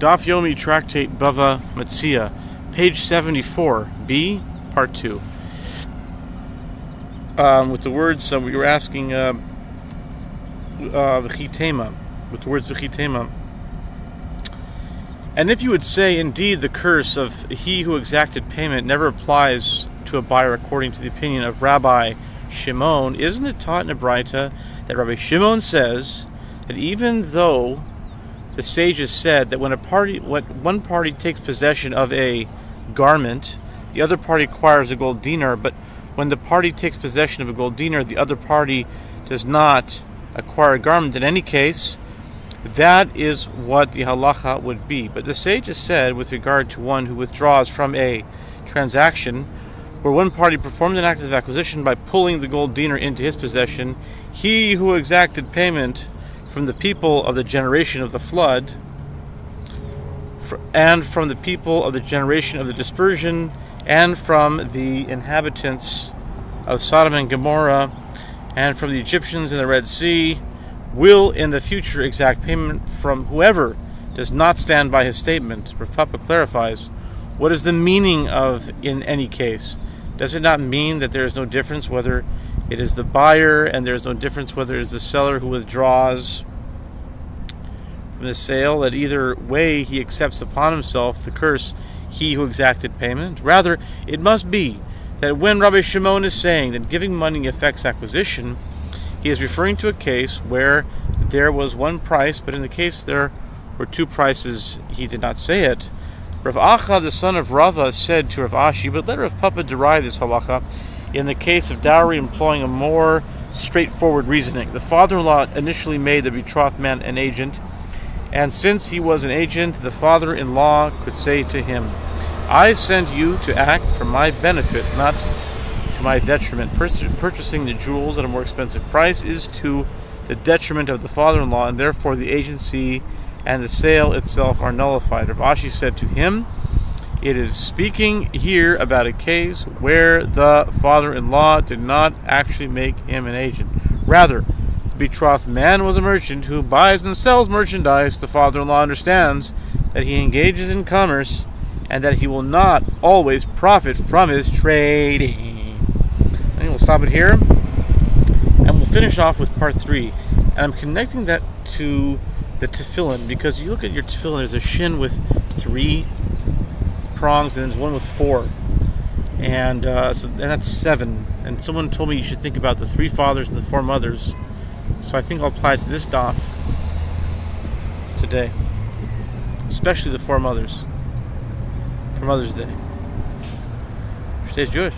Daf Yomi Tractate Bava Metzia, page 74, B, part 2. Um, with the words, uh, we were asking, uh, uh, with the words V'chitema. And if you would say, indeed, the curse of he who exacted payment never applies to a buyer according to the opinion of Rabbi Shimon, isn't it taught in a Braita that Rabbi Shimon says that even though the sages said that when a party, what one party takes possession of a garment, the other party acquires a gold dinar, but when the party takes possession of a gold dinar, the other party does not acquire a garment. In any case, that is what the halacha would be. But the sages said, with regard to one who withdraws from a transaction, where one party performed an act of acquisition by pulling the gold dinar into his possession, he who exacted payment from the people of the generation of the flood, and from the people of the generation of the dispersion, and from the inhabitants of Sodom and Gomorrah, and from the Egyptians in the Red Sea, will in the future exact payment from whoever does not stand by his statement. Rav Papa clarifies, what is the meaning of in any case? Does it not mean that there is no difference whether it is the buyer, and there is no difference whether it is the seller who withdraws from the sale, that either way he accepts upon himself the curse, he who exacted payment. Rather, it must be that when Rabbi Shimon is saying that giving money affects acquisition, he is referring to a case where there was one price, but in the case there were two prices, he did not say it. Rav Acha, the son of Rava, said to Rav Ashi, but let Rav Papa derive this halacha in the case of dowry employing a more straightforward reasoning. The father in law initially made the betrothed man an agent, and since he was an agent, the father in law could say to him, I sent you to act for my benefit, not to my detriment. purchasing the jewels at a more expensive price is to the detriment of the father in law, and therefore the agency and the sale itself are nullified. Rav Ashi said to him, it is speaking here about a case where the father in law did not actually make him an agent. Rather, the betrothed man was a merchant who buys and sells merchandise. The father in law understands that he engages in commerce and that he will not always profit from his trading. I think we'll stop it here and we'll finish off with part three. And I'm connecting that to the tefillin because you look at your tefillin, there's a shin with three prongs, and there's one with four. And uh, so and that's seven. And someone told me you should think about the three fathers and the four mothers. So I think I'll apply to this daf today, especially the four mothers for Mother's Day. Stays Jewish.